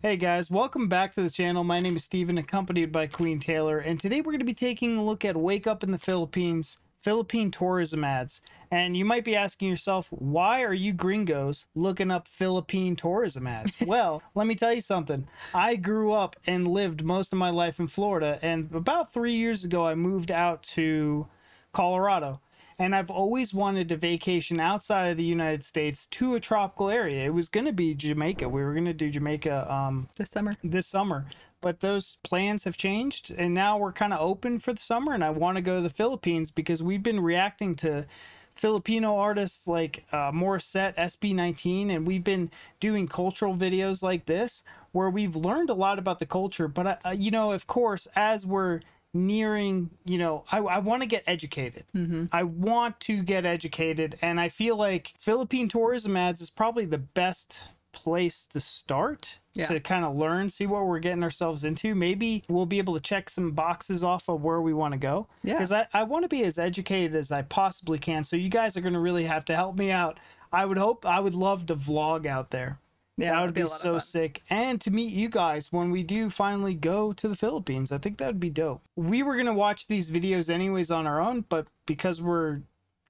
Hey guys, welcome back to the channel. My name is Stephen, accompanied by Queen Taylor, and today we're going to be taking a look at Wake Up in the Philippines Philippine tourism ads. And you might be asking yourself, why are you gringos looking up Philippine tourism ads? well, let me tell you something. I grew up and lived most of my life in Florida, and about three years ago, I moved out to Colorado and I've always wanted to vacation outside of the United States to a tropical area. It was going to be Jamaica. We were going to do Jamaica um, this summer. This summer, but those plans have changed, and now we're kind of open for the summer. And I want to go to the Philippines because we've been reacting to Filipino artists like uh, Morissette, SB19, and we've been doing cultural videos like this where we've learned a lot about the culture. But uh, you know, of course, as we're nearing you know i, I want to get educated. Mm-hmm. i want to get educated and i feel like philippine tourism ads is probably the best place to start yeah. to kind of learn see what we're getting ourselves into. Maybe we'll be able to check some boxes off of where we want to go because i, I want to be as educated as i possibly can so you guys are going to really have to help me out. I would hope i would love to vlog out there yeah, that would be, be so sick. And to meet you guys when we do finally go to the Philippines. I think that would be dope. We were going to watch these videos anyways on our own, but because we're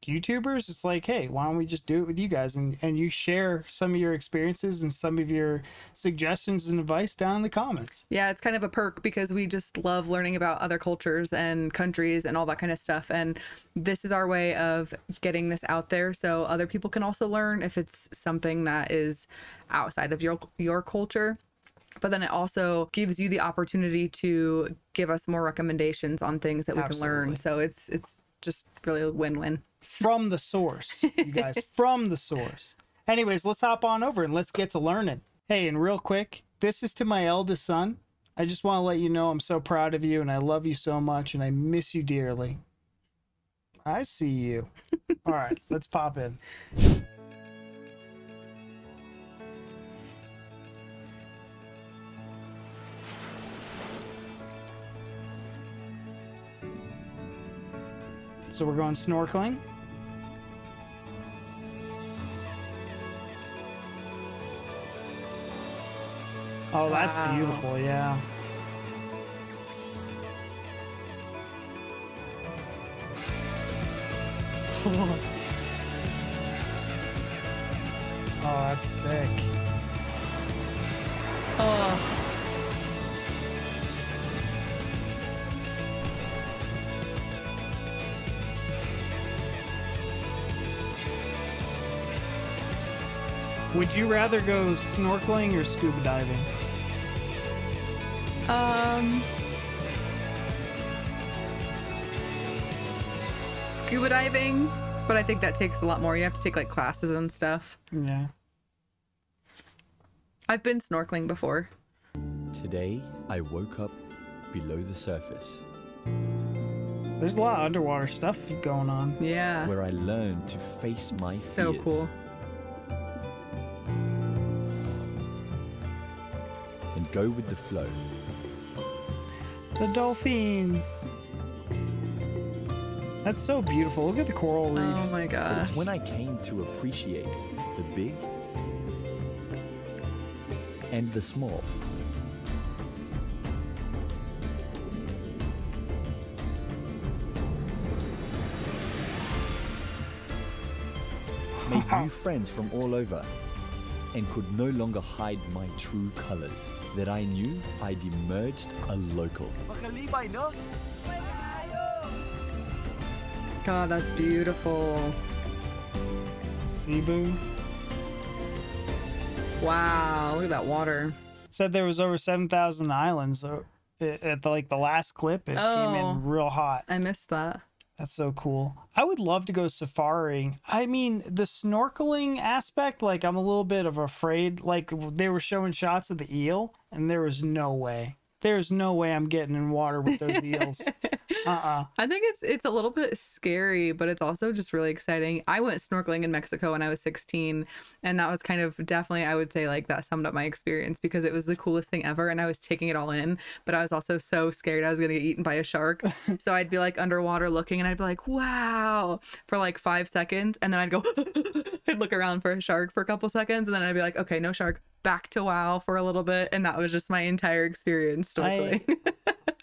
YouTubers, it's like, hey, why don't we just do it with you guys and, and you share some of your experiences and some of your suggestions and advice down in the comments. Yeah, it's kind of a perk because we just love learning about other cultures and countries and all that kind of stuff. And this is our way of getting this out there so other people can also learn if it's something that is outside of your your culture but then it also gives you the opportunity to give us more recommendations on things that we Absolutely. can learn so it's it's just really win-win from the source, you guys, from the source. Anyways, let's hop on over and let's get to learning. Hey, and real quick, this is to my eldest son. I just want to let you know I'm so proud of you and I love you so much and I miss you dearly. I see you. All right, let's pop in. So we're going snorkeling. Oh, that's wow. beautiful, yeah. oh, that's sick. Oh. Would you rather go snorkeling or scuba diving? Um. Scuba diving, but I think that takes a lot more. You have to take like classes and stuff. Yeah. I've been snorkeling before. Today, I woke up below the surface. There's a lot of underwater stuff going on. Yeah. Where I learned to face my so fears. So cool. Go with the flow. The dolphins. That's so beautiful. Look at the coral oh reefs. Oh my gosh. it's when I came to appreciate the big and the small. Made new friends from all over and could no longer hide my true colors. That I knew I'd emerged a local. God, that's beautiful. Cebu. Wow, look at that water. It said there was over 7,000 islands. So at the, like the last clip, it oh, came in oh, real hot. I missed that. That's so cool. I would love to go safariing. I mean, the snorkeling aspect, like I'm a little bit of afraid. Like they were showing shots of the eel, and there was no way. There's no way I'm getting in water with those eels. Uh-uh. I think it's it's a little bit scary, but it's also just really exciting. I went snorkeling in Mexico when I was 16, and that was kind of definitely I would say like that summed up my experience because it was the coolest thing ever, and I was taking it all in. But I was also so scared I was gonna get eaten by a shark, so I'd be like underwater looking, and I'd be like, "Wow!" for like five seconds, and then I'd go, I'd look around for a shark for a couple seconds, and then I'd be like, "Okay, no shark." Back to wow for a little bit, and that was just my entire experience snorkeling.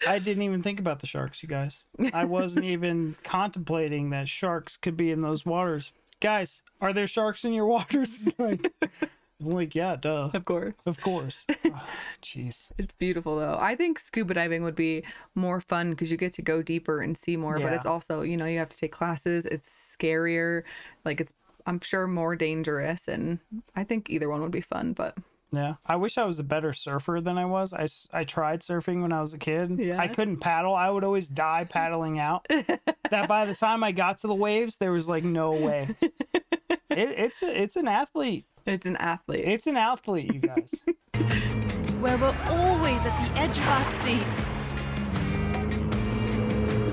I didn't even think about the sharks, you guys. I wasn't even contemplating that sharks could be in those waters. Guys, are there sharks in your waters? like, I'm like, yeah, duh. of course. Of course. Jeez. It's beautiful though. I think scuba diving would be more fun because you get to go deeper and see more, but it's also, you know, you have to take classes. It's scarier. Like it's I'm sure more dangerous and I think either one would be fun, but Yeah. I wish I was a better surfer than I was. I, I tried surfing when I was a kid. Yeah. I couldn't paddle. I would always die paddling out. that by the time I got to the waves, there was like no way. It, it's a, it's an athlete. it's an athlete. It's an athlete, you guys. where we're always at the edge of our seats.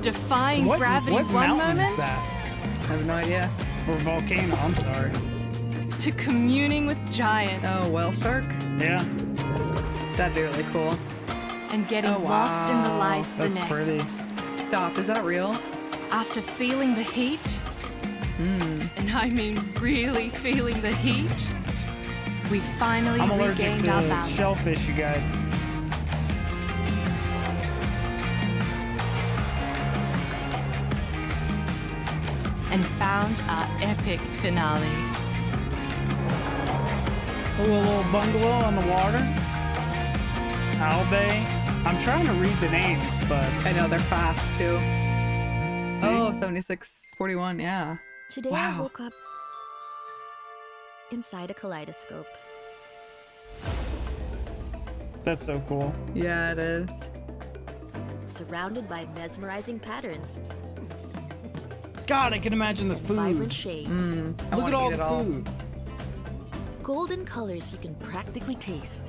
Defying what gravity what one mountain moment is that? I have no idea. Or volcano? I'm sorry. to communing with giants Oh, whale shark? Yeah. That'd be really cool. and getting Oh, lost in the lights That's the next. pretty. Stop. Is that real? After feeling the heat, Hmm. and I mean really feeling the heat, we finally I'm allergic regained to our balance. shellfish, you guys. And found our epic finale. Oh, a little bungalow on the water. Owl Bay. I'm trying to read the names, but I know they're fast too. see? Oh, 7641, yeah. Today Wow. I woke up inside a kaleidoscope. that's so cool. Yeah, it is. surrounded by mesmerizing patterns, God, I can imagine the food. vibrant shades, Mm, Look at all the it all. food. golden colors you can practically taste.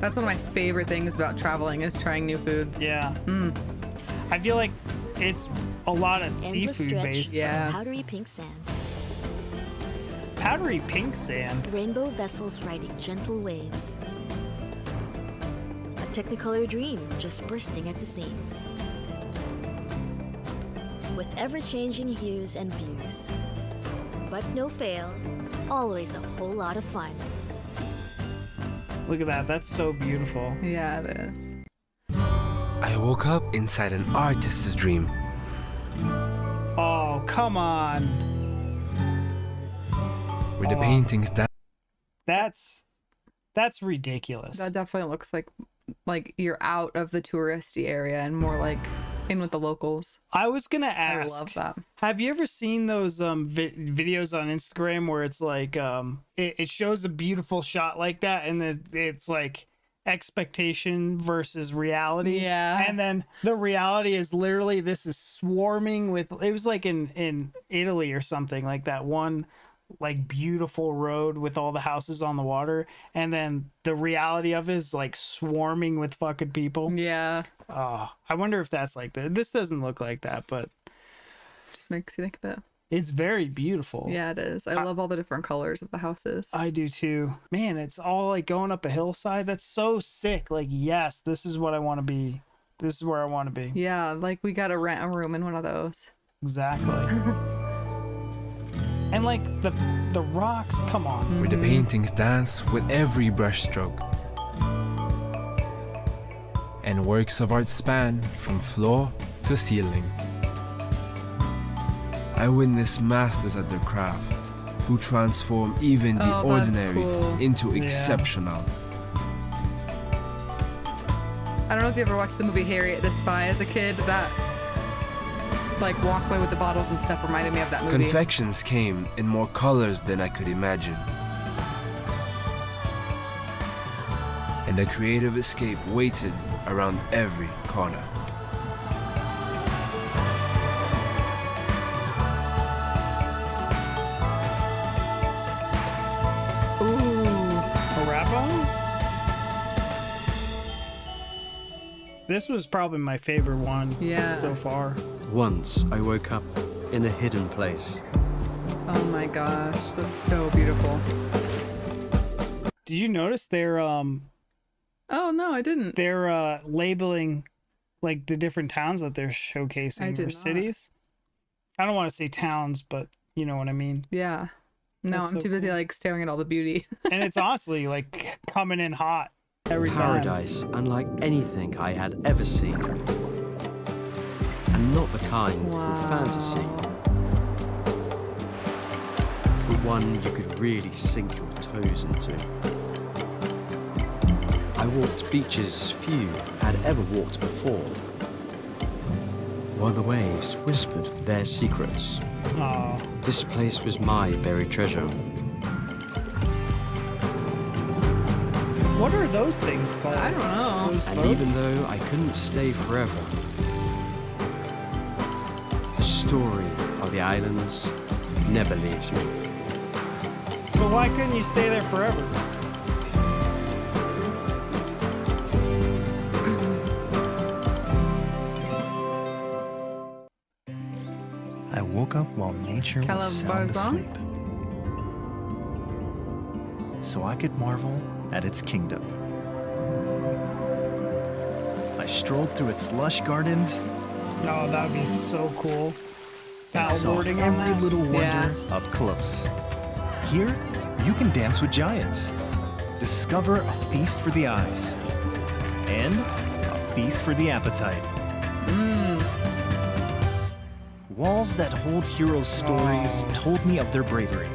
That's one of my favorite things about traveling is trying new foods. Yeah. Mm. I feel like it's a lot of Endless seafood based. Yeah. powdery pink sand. Powdery pink sand. Rainbow vessels riding gentle waves. A technicolor dream just bursting at the seams. With ever-changing hues and views. But no fail, always a whole lot of fun. Look at that. That's so beautiful. Yeah, it is. I woke up inside an artist's dream. Oh, come on. Where the Oh. paintings that That's that's ridiculous. That definitely looks like like you're out of the touristy area and more like in with the locals. I was gonna I ask. love that. Have you ever seen those um vi- videos on Instagram where it's like um it, it shows a beautiful shot like that and then it's like expectation versus reality. Yeah. And then the reality is literally this is swarming with it was like in in Italy or something like that one like beautiful road with all the houses on the water and then the reality of it is like swarming with fucking people. Yeah. Oh, I wonder if that's like that. This doesn't look like that, but Just makes you think of it. it's very beautiful. Yeah, it is. I love all the different colors of the houses. I do too. Man, it's all like going up a hillside. That's so sick. Like, yes, this is what I want to be. This is where I want to be. Yeah, like we gotta rent a room in one of those. Exactly. and like the the rocks, come on. where the paintings dance with every brushstroke. And works of art span from floor to ceiling. I witness masters at their craft who transform even the Oh, ordinary cool. into Yeah. exceptional. I don't know if you ever watched the movie Harriet the Spy as a kid. That like walkway with the bottles and stuff reminded me of that movie. Confections came in more colors than I could imagine. And a creative escape waited around every corner. This was probably my favorite one Yeah. so far. Once I woke up in a hidden place. Oh my gosh, that's so beautiful. Did you notice they're um Oh no, I didn't. they're uh labeling like the different towns that they're showcasing I or did not. cities? I don't want to say towns, but you know what I mean. Yeah. No, That's I'm so too busy cool. like staring at all the beauty. And it's honestly like coming in hot every time. Paradise unlike anything I had ever seen. And not the kind from fantasy, but one you could really sink your toes into. I walked beaches few had ever walked before, while the waves whispered their secrets. Aw. This place was my buried treasure. What are those things called? I don't know. Those And even though I couldn't stay forever, the story of the islands never leaves me. So why couldn't you stay there forever? I woke up while nature was sound Calabarzon? asleep. So I could marvel at its kingdom. I strolled through its lush gardens Oh, that would be so cool. and That saw every that? little wonder Yeah. up close. Here, you can dance with giants, discover a feast for the eyes, and a feast for the appetite. Hmm. Walls that hold heroes' stories Oh. told me of their bravery.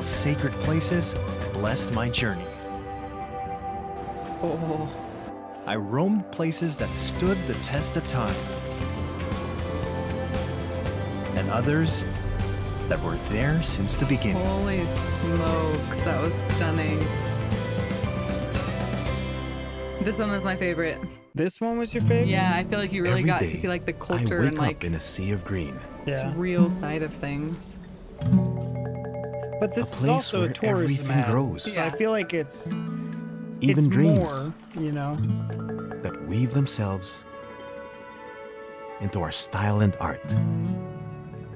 While sacred places blessed my journey. Oh. I roamed places that stood the test of time. And others that were there since the beginning. Holy smokes, that was stunning. This one was my favorite. This one was your favorite? Yeah, I feel like you really Every got to see like the I culture wake and up like in a sea of green. Yeah. real side of things. But this a is place also a where tourism everything ad, grows. So I feel like it's Even it's dreams more, you know. that weave themselves into our style and art.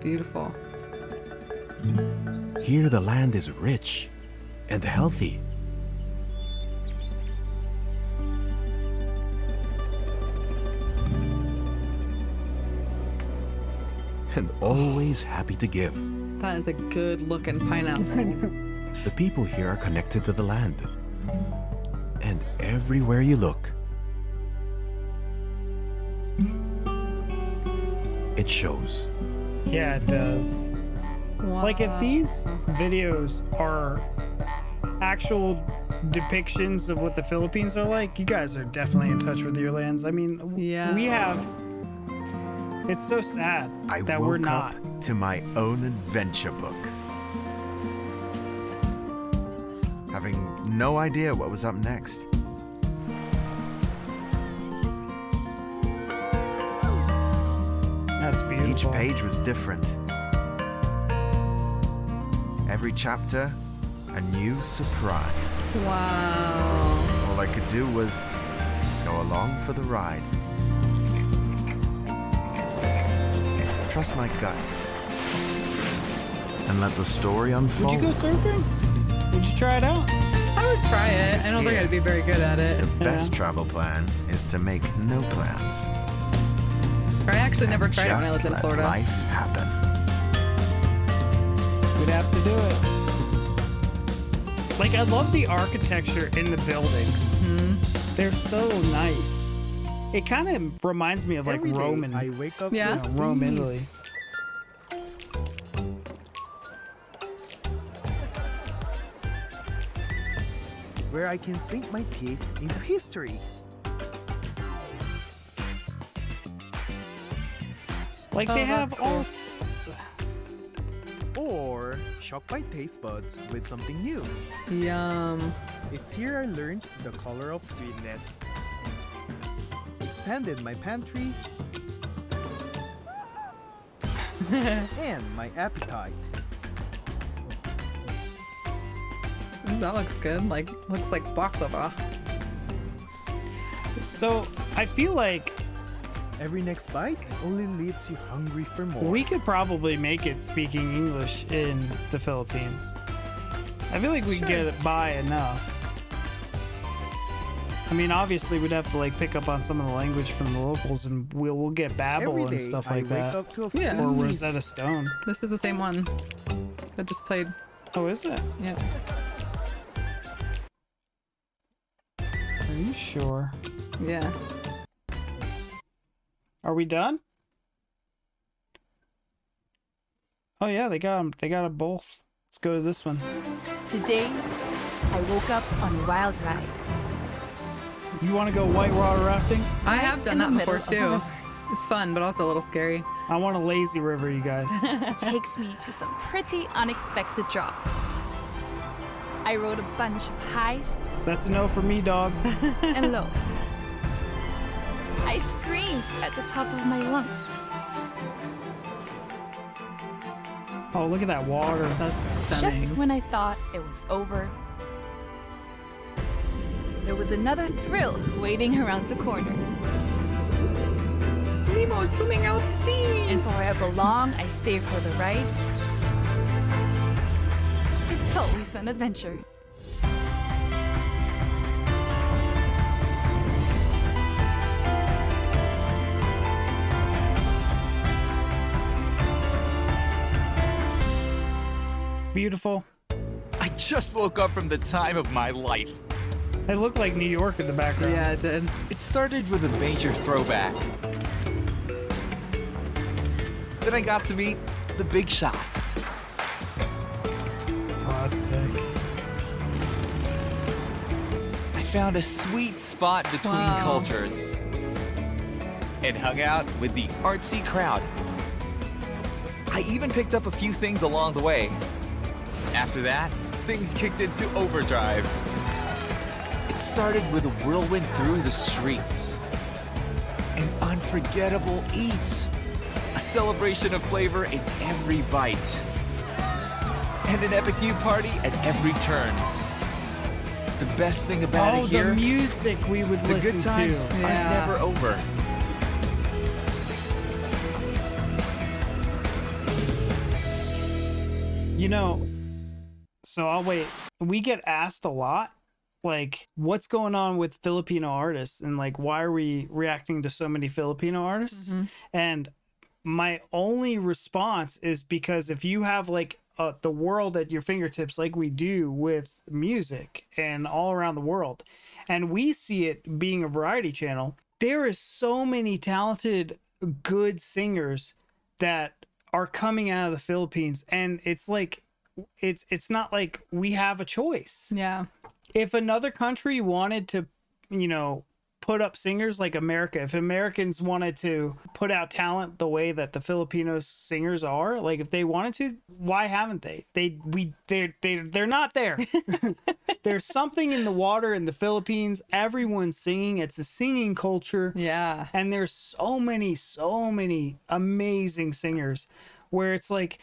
Beautiful. Here, the land is rich and healthy. And always happy to give. That is a good looking pineapple. The people here are connected to the land. And everywhere you look, it shows. Yeah, it does. Like if these videos are actual depictions of what the Philippines are like, you guys are definitely in touch with your lands. I mean, Yeah. we have. It's so sad I that woke we're not. up to my own adventure book. Having no idea what was up next. That's beautiful. Each page was different. Every chapter, a new surprise. Wow. All I could do was go along for the ride. Trust my gut. And let the story unfold. Would you go surfing? Would you try it out? I would try it. I don't think I'd be very good at it. The best travel plan is to make no plans. I actually never tried it when I just lived in let Florida. life happen. We'd have to do it. Like I love the architecture in the buildings. Mm-hmm. They're so nice. It kind of reminds me of like Every day Roman, I wake up Yeah. you know, Rome, feast. Italy. where I can sink my teeth into history. Like Oh, they have cool. all. Or shock my taste buds with something new. Yum. It's here I learned the color of sweetness. Expanded my pantry. and my appetite. That looks good. Like looks like baklava. So I feel like Every next bite only leaves you hungry for more. we could probably make it speaking English in the Philippines. I feel like we Sure. could get by enough. I mean, obviously, we'd have to like pick up on some of the language from the locals, and we'll we'll get Babbel and day stuff I like wake that, up to a Yeah. or. Rosetta Stone. This is the same one that just played. Oh, is it? Yeah. Are you sure? Yeah. Are we done? Oh yeah, they got them. They got them both. Let's go to this one. Today, I woke up on a wild ride. You want to go whitewater rafting? I have done that before too. It's fun, but also a little scary. I want a lazy river, you guys. It takes me to some pretty unexpected drops. I rode a bunch of highs That's a no for me, dog. and lows. I screamed at the top of my lungs. Oh, look at that water. That's Just when I thought it was over, there was another thrill waiting around the corner. Nemo swimming out the sea. And for however long I stay for the ride, it's always an adventure. Beautiful. I just woke up from the time of my life. They look like New York in the background. Yeah, it did. It started with a major throwback. Then I got to meet the big shots. Oh, that's sick. I found a sweet spot between Wow. cultures and hung out with the artsy crowd. I even picked up a few things along the way. After that, things kicked into overdrive. It started with a whirlwind through the streets. And unforgettable eats. A celebration of flavor in every bite. And an epic new party at every turn. The best thing about Oh, it here the music we would the listen good times to. are never over. You know, so I'll wait. We get asked a lot, like, what's going on with Filipino artists and like, why are we reacting to so many Filipino artists? Mm-hmm. And my only response is because if you have like uh, the world at your fingertips, like we do with music and all around the world, and we see it being a variety channel, there is so many talented, good singers that are coming out of the Philippines, and it's like it's it's not like we have a choice. Yeah. If another country wanted to, you know, put up singers like America, if Americans wanted to put out talent the way that the Filipino singers are, like if they wanted to, why haven't they? They we they they they're not there. There's something in the water in the Philippines. Everyone's singing. It's a singing culture. Yeah. And there's so many, so many amazing singers where it's like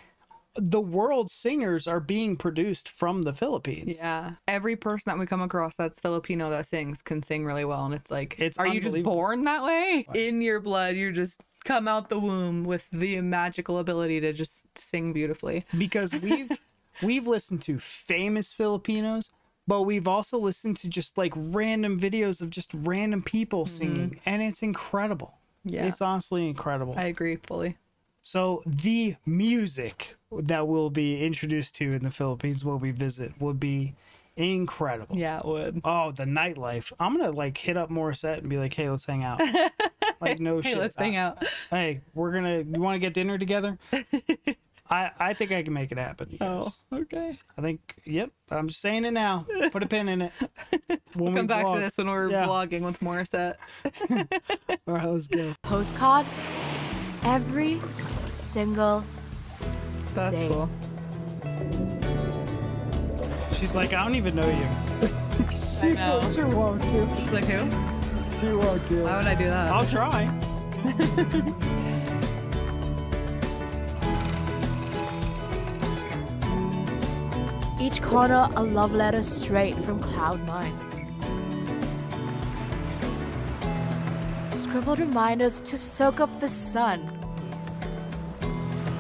the world's singers are being produced from the Philippines. Yeah. Every person that we come across that's Filipino that sings can sing really well. And it's like, It's are you just born that way? In your blood, you're just come out the womb with the magical ability to just sing beautifully. Because we've we've listened to famous Filipinos, but we've also listened to just like random videos of just random people mm-hmm. singing and it's incredible. Yeah. It's honestly incredible. I agree fully. So the music that we'll be introduced to in the Philippines when we visit would be incredible. Yeah, it would. Oh, the nightlife. I'm gonna like hit up Morissette and be like, hey, let's hang out. like no Hey, shit. let's hang out. Hey, we're gonna you wanna get dinner together? I I think I can make it happen. you guys. Oh, okay. I think yep. I'm just saying it now. Put a pin in it. When We'll we come back vlog. to this when we're Yeah. vlogging with Morissette. All right, let's go. Postcard every single That's day. cool. She's like, I don't even know you. she, I know. she won't to. She's like, who? She won't to. Why would I do that? I'll try. Each corner a love letter straight from Cloud9. Scribbled reminders to soak up the sun.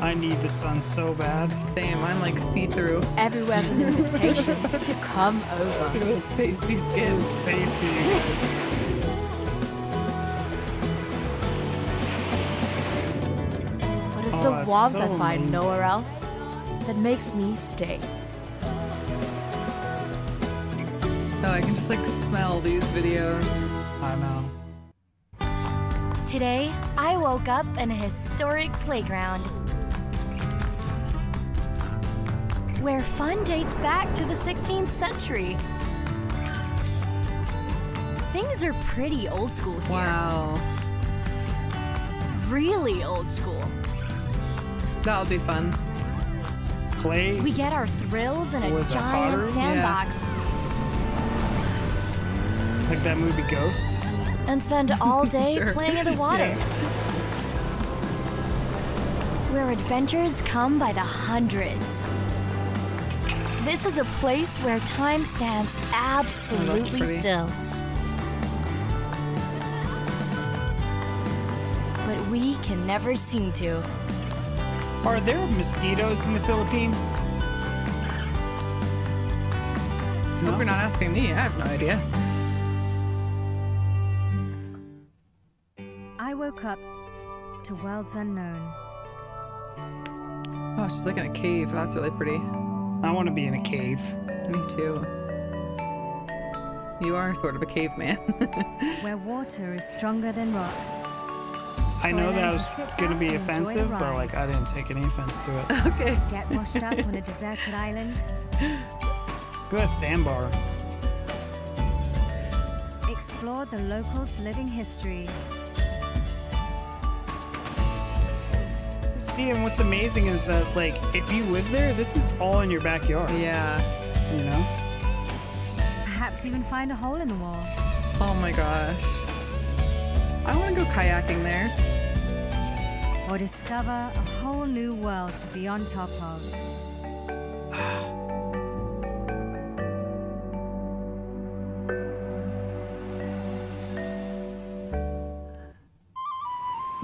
I need the sun so bad. Same, I'm like see through. Everywhere's an invitation to come over. Those pasty skins. Pasty, you guys. But it's Oh, the warmth so I find amazing. nowhere else that makes me stay. Oh, I can just like smell these videos. I know. Today, I woke up in a historic playground where fun dates back to the 16th century. Things are pretty old school here. Wow. Really old school. That'll be fun. Clay. We get our thrills in a giant hotter? sandbox Like that movie Ghost. And spend all day Sure. playing in the water. Yeah. Where adventures come by the hundreds. This is a place where time stands absolutely pretty. still. But we can never seem to. Are there mosquitoes in the Philippines? Hope you're not asking me. I have no idea. Woke up to worlds unknown. Oh, she's like in a cave. That's really pretty. I want to be in a cave. Me too. You are sort of a caveman. where water is stronger than rock. I know I that was going to be and enjoy the offensive, but like I didn't take any offense to it. okay. Get washed up on a deserted island. Go ahead, sandbar. Explore the locals' living history. See, and what's amazing is that like if you live there, this is all in your backyard. Yeah. You know. Perhaps even find a hole in the wall. Oh my gosh. I want to go kayaking there. Or discover a whole new world to be on top of.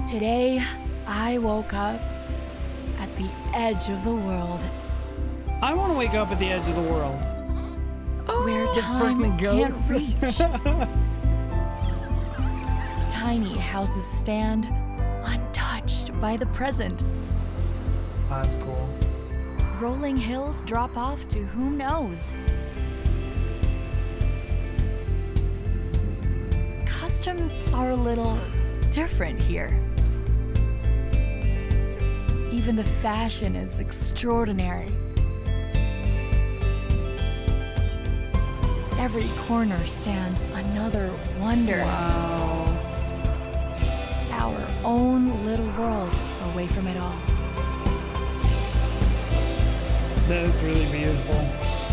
Today, I woke up at the edge of the world. I want to wake up at the edge of the world. where The time freaking can't reach. Tiny houses stand untouched by the present. That's cool. Rolling hills drop off to who knows. Customs are a little different here. Even the fashion is extraordinary. Every corner stands another wonder. Wow. Our own little world away from it all. That is really beautiful.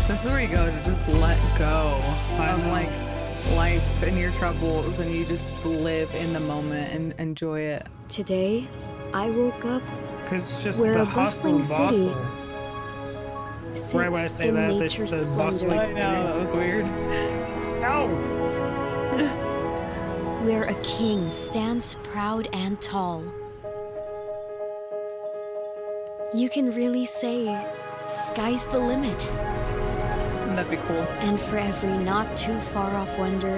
This is where you go to just let go of like life and your troubles and you just live in the moment and enjoy it. Today, I woke up Because it's just We're the a hustle and bustling city. bustle. Right when I say that, they nature's said splendor. bustling. I know, that was weird. No! where a king stands proud and tall. You can really say, sky's the limit. That'd be cool. And for every not too far off wonder,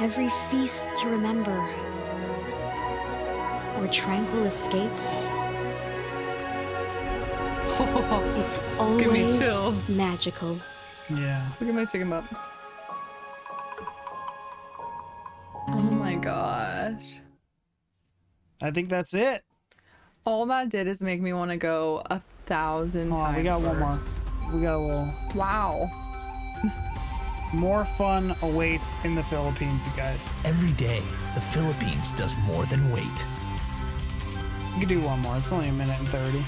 every feast to remember, or tranquil escape, it's give me always chills. magical. Yeah. Look at my chicken bumps. Oh my gosh. I think that's it. All that did is make me want to go a thousand Hold on, times. we got one more. We got a little. Wow. More fun awaits in the Philippines, you guys. Every day, the Philippines does more than wait. We can do one more. It's only a minute and 30.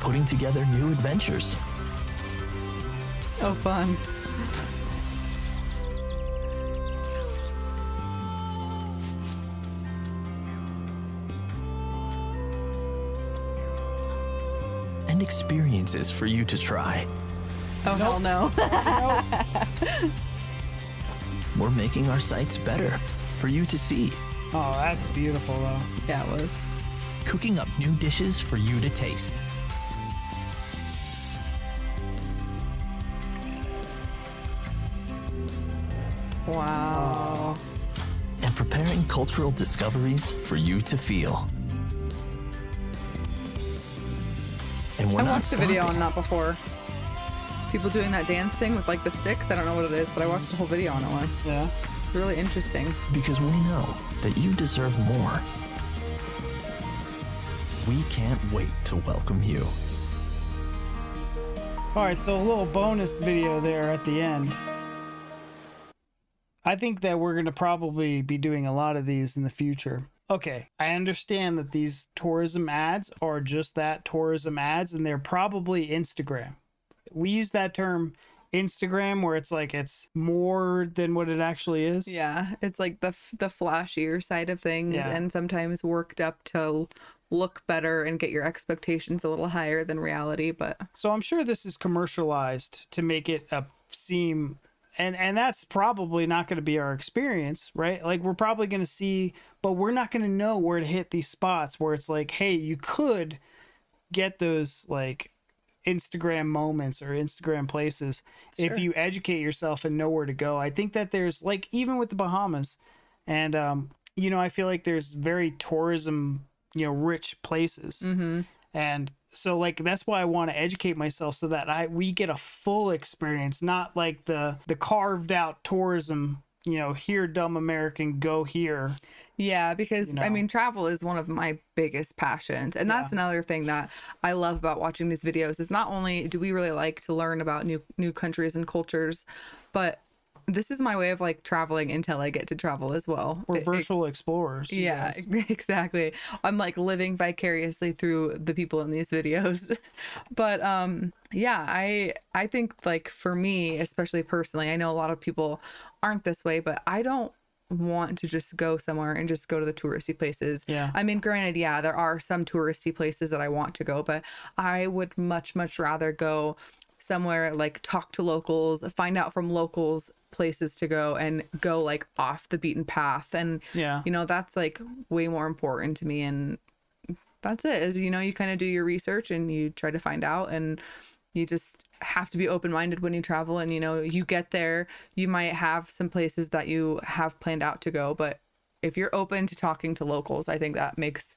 Putting together new adventures. Oh, fun. and experiences for you to try. Oh, hell no. We're making our sites better for you to see. Oh, that's beautiful though. Yeah, it was. Cooking up new dishes for you to taste. Wow. And preparing cultural discoveries for you to feel. And we're I not watched a video on that before. People doing that dance thing with like the sticks. I don't know what it is, but I watched a whole video on it once. Yeah. It's really interesting. Because we know that you deserve more. We can't wait to welcome you. All right, so a little bonus video there at the end. I think that we're going to probably be doing a lot of these in the future. Okay, I understand that these tourism ads are just that tourism ads, and they're probably Instagram. We use that term Instagram where it's like it's more than what it actually is. Yeah, it's like the the flashier side of things, Yeah. and sometimes worked up to look better and get your expectations a little higher than reality. But So I'm sure this is commercialized to make it uh, seem and and that's probably not going to be our experience, right? Like we're probably going to see but we're not going to know where to hit these spots where it's like, "Hey, you could get those like Instagram moments or Instagram places if you educate yourself and know where to go." I think that there's like even with the Bahamas and um you know, I feel like there's very tourism, you know, rich places mm-hmm. and so like that's why I want to educate myself so that I we get a full experience, not like the the carved out tourism. You know, here, dumb American, go here. Yeah, because You I mean, travel is one of my biggest passions, and that's another thing that I love about watching these videos. Is not only do we really like to learn about new new countries and cultures, but this is my way of like traveling until I get to travel as well. We're It- it- virtual explorers. yeah, guys. exactly. I'm like living vicariously through the people in these videos. but um yeah, I I think like for me, especially personally, I know a lot of people aren't this way, but I don't want to just go somewhere and just go to the touristy places. Yeah. I mean, granted, yeah, there are some touristy places that I want to go, but I would much much rather go somewhere like talk to locals, find out from locals places to go and go like off the beaten path and Yeah. you know that's like way more important to me and that's it is you know you kind of do your research and you try to find out and you just have to be open-minded when you travel and you know you get there you might have some places that you have planned out to go but if you're open to talking to locals i think that makes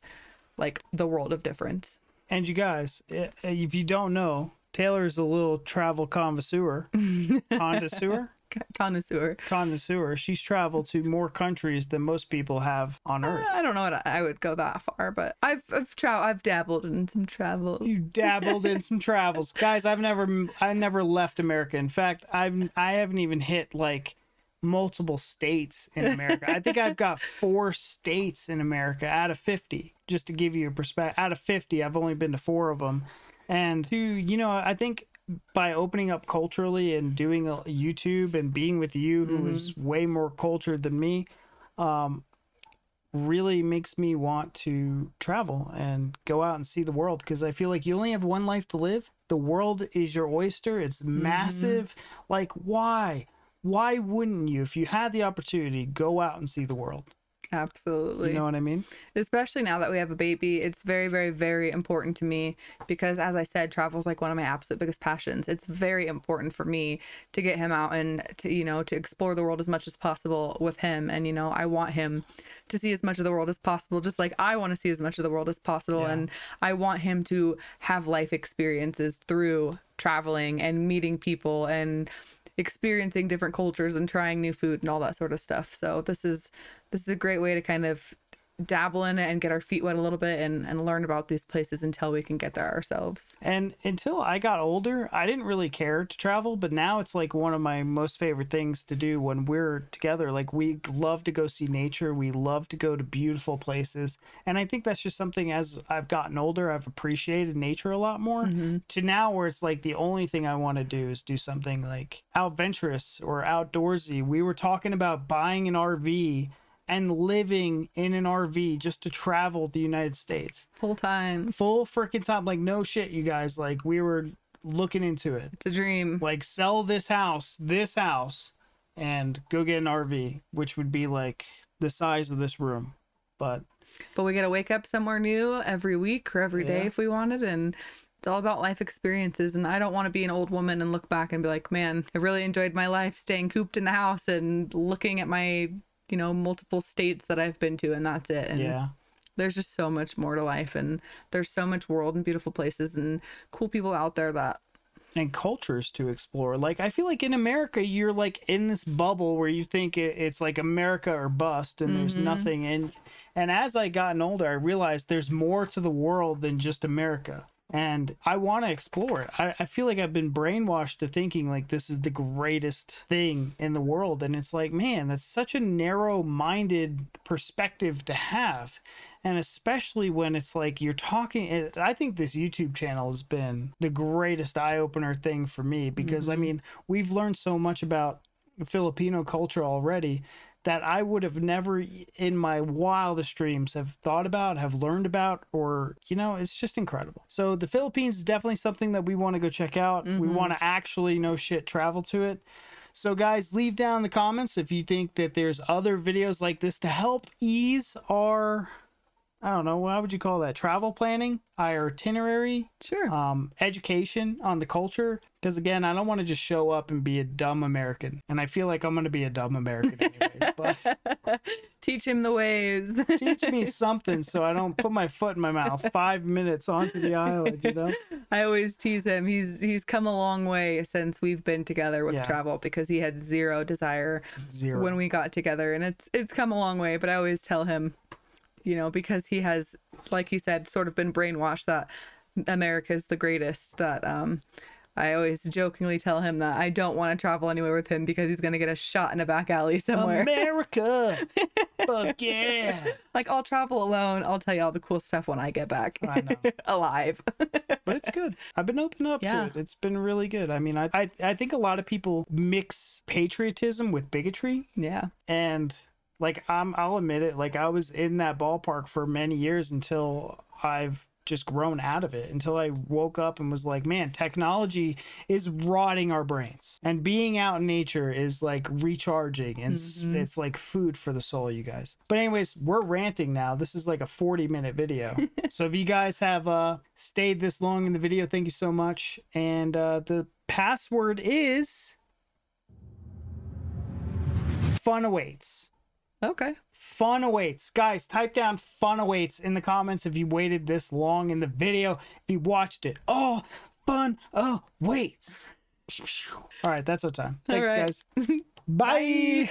like the world of difference And you guys, eh, eh, if you don't know, taylor is a little travel connoisseur. connoisseur. connoisseur. Connoisseur. She's traveled to more countries than most people have on uh, Earth. i don't know what i would go that far but i've i've tra- i've dabbled in some travel. You dabbled in some travels. Guys i've never i never left america. In fact i've i haven't even hit like multiple states in america. I think i've got four states in america out of 50 just to give you a perspective out of 50 i've only been to four of them and to you know i think by opening up culturally and doing a youtube and being with you who mm-hmm. is way more cultured than me um really makes me want to travel and go out and see the world because I feel like you only have one life to live. The world is your oyster. It's mm-hmm. massive. Like why? Why wouldn't you if you had the opportunity go out and see the world? Absolutely You know what I mean? especially now that we have a baby it's very very very important to me because as i said travel is like one of my absolute biggest passions it's very important for me to get him out and to you know to explore the world as much as possible with him and you know i want him to see as much of the world as possible just like i want to see as much of the world as possible Yeah. and i want him to have life experiences through traveling and meeting people and experiencing different cultures and trying new food and all that sort of stuff. So this is this is a great way to kind of dabble in it and get our feet wet a little bit and, and learn about these places until we can get there ourselves. And until I got older, I didn't really care to travel, but now it's like one of my most favorite things to do when we're together. Like we love to go see nature, we love to go to beautiful places. And I think that's just something as I've gotten older, I've appreciated nature a lot more mm-hmm. to now where it's like the only thing I want to do is do something like adventurous or outdoorsy. We were talking about buying an RV and living in an RV just to travel the United States. Full time. Full freaking time. Like, no shit, you guys. Like, we were looking into it. It's a dream. Like, sell this house, this house, and go get an RV, which would be like the size of this room. But But we got to wake up somewhere new every week or every day Yeah. if we wanted. And it's all about life experiences. And I don't want to be an old woman and look back and be like, man, I really enjoyed my life staying cooped in the house and looking at my, you know, multiple states that I've been to. And that's it. And yeah. there's just so much more to life. And there's so much world and beautiful places and cool people out there that and cultures to explore. Like I feel like in America, you're like in this bubble where you think it's like America or bust, and there's Mhm. nothing. And and as I gotten older, I realized there's more to the world than just America. And I want to explore it. I, I feel like I've been brainwashed to thinking like this is the greatest thing in the world. And it's like, man, that's such a narrow minded perspective to have and especially when it's like you're talking i think this youtube channel has been the greatest eye-opener thing for me because i Mhm. mean we've learned so much about filipino culture already that i would have never in my wildest dreams have thought about have learned about or you know it's just incredible. So the philippines is definitely something that we want to go check out. We Mhm. want to actually no shit travel to it. So, guys, leave down in the comments if you think that there's other videos like this to help ease our, I don't know, what would you call that? Travel planning, our itinerary, sure, um, education on the culture. Because again, I don't want to just show up and be a dumb American, and I feel like I'm going to be a dumb American anyways. but teach him the ways. teach me something so I don't put my foot in my mouth five minutes onto the island. You know. I always tease him. He's he's come a long way since we've been together with Yeah. travel because he had zero desire Zero. when we got together and it's it's come a long way, but I always tell him, you know, because he has like he said sort of been brainwashed that America's the greatest that um I always jokingly tell him that I don't want to travel anywhere with him because he's going to get a shot in a back alley somewhere. America. Fuck yeah. like I'll travel alone. I'll tell you all the cool stuff when I get back. I know. Alive. but it's good. I've been open up Yeah. to it. It's been really good. I mean, I, I I think a lot of people mix patriotism with bigotry, yeah. and like I'm, I'll admit it. Like I was in that ballpark for many years until I've just grown out of it. Until I woke up and was like, man, technology is rotting our brains, and being out in nature is like recharging, and s Mhm. it's like food for the soul, you guys. But anyways, we're ranting now. This is like a 40 minute video. so if you guys have uh stayed this long in the video, thank you so much. And uh the password is fun awaits. Okay. Fun awaits. Guys, type down fun awaits in the comments if you waited this long in the video. If you watched it. Oh, fun awaits. All right, that's our time. Thanks, right. guys. Bye.